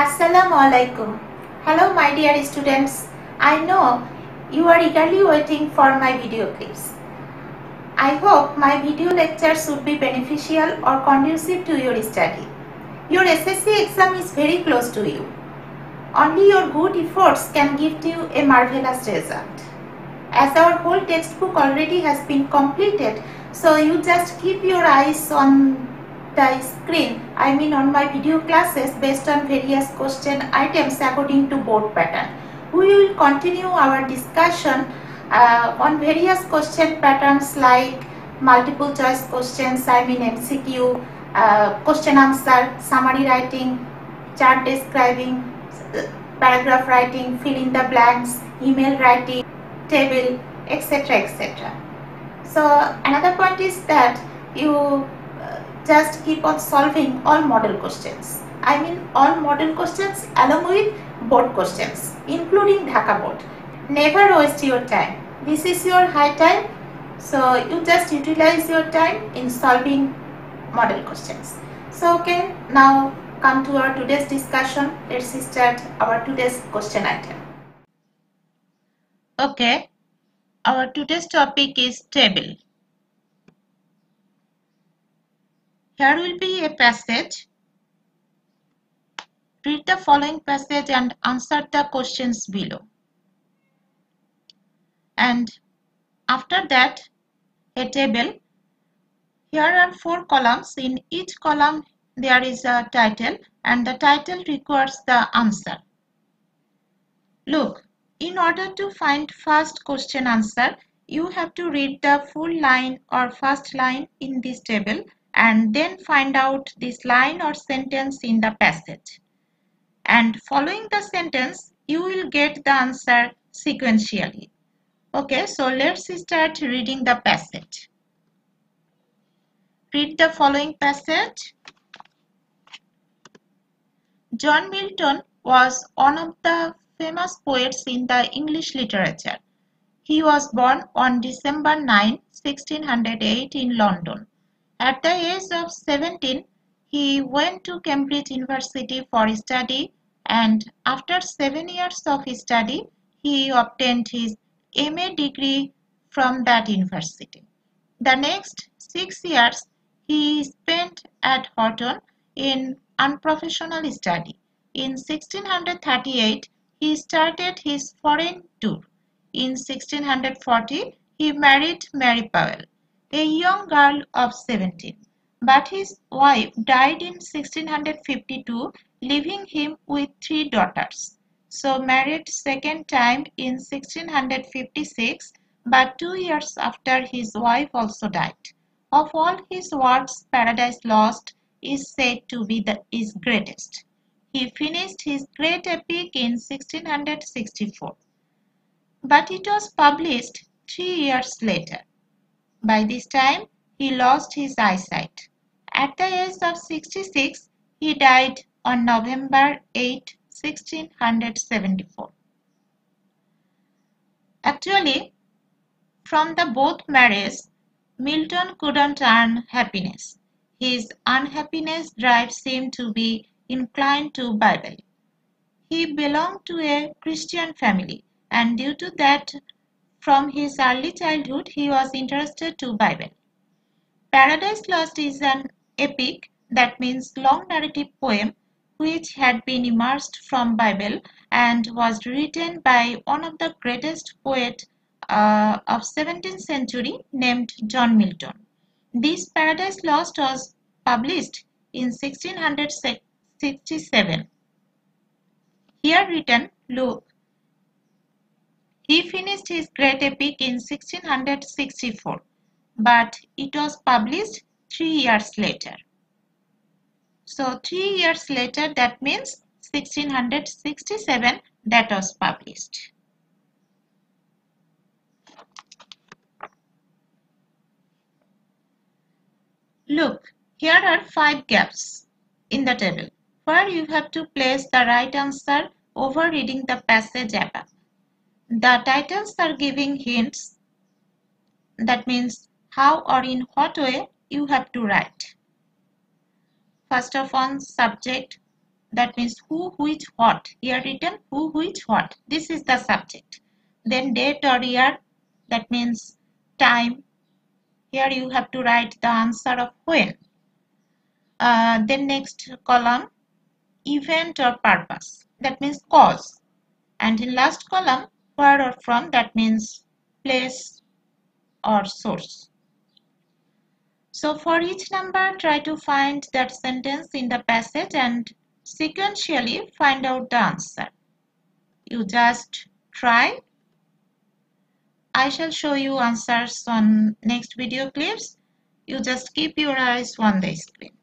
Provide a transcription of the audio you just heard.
Assalamu alaikum. Hello my dear students. I know you are eagerly waiting for my video clips. I hope my video lectures would be beneficial or conducive to your study. Your SSC exam is very close to you. Only your good efforts can give you a marvelous result. As our whole textbook already has been completed, so you just keep your eyes on the screen, I mean on my video classes based on various question items according to board pattern. We will continue our discussion uh, on various question patterns like multiple choice questions, I mean MCQ, uh, question answer, summary writing, chart describing, paragraph writing, fill in the blanks, email writing, table, etc. etc. So another point is that you just keep on solving all model questions. I mean all model questions along with board questions including Dhaka board. Never waste your time. This is your high time. So you just utilize your time in solving model questions. So okay now come to our today's discussion. Let's start our today's question item. Okay, our today's topic is table. Here will be a passage. Read the following passage and answer the questions below. And after that, a table. Here are four columns. In each column, there is a title and the title requires the answer. Look, in order to find first question answer, you have to read the full line or first line in this table and then find out this line or sentence in the passage. And following the sentence, you will get the answer sequentially. Okay, so let's start reading the passage. Read the following passage. John Milton was one of the famous poets in the English literature. He was born on December 9, 1608 in London. At the age of 17, he went to Cambridge University for study and after seven years of study, he obtained his MA degree from that university. The next six years he spent at Horton in unprofessional study. In 1638, he started his foreign tour. In 1640, he married Mary Powell a young girl of 17. But his wife died in 1652, leaving him with three daughters. So married second time in 1656, but two years after his wife also died. Of all his works, Paradise Lost is said to be the is greatest. He finished his great epic in 1664, but it was published three years later. By this time, he lost his eyesight. At the age of 66, he died on November 8, 1674. Actually, from the both marriages, Milton couldn't earn happiness. His unhappiness drive seemed to be inclined to Bible. He belonged to a Christian family and due to that from his early childhood, he was interested to Bible. Paradise Lost is an epic, that means long narrative poem, which had been immersed from Bible and was written by one of the greatest poet uh, of 17th century named John Milton. This Paradise Lost was published in 1667. Here written, look, he finished his great epic in 1664, but it was published three years later. So three years later, that means 1667 that was published. Look, here are five gaps in the table where you have to place the right answer over reading the passage above. The titles are giving hints. That means how or in what way you have to write. First of all, subject, that means who, which, what. Here written who, which, what. This is the subject. Then date or year, that means time. Here you have to write the answer of when. Uh, then next column, event or purpose. That means cause. And in last column, where or from, that means place or source. So for each number, try to find that sentence in the passage and sequentially find out the answer. You just try. I shall show you answers on next video clips. You just keep your eyes on the screen.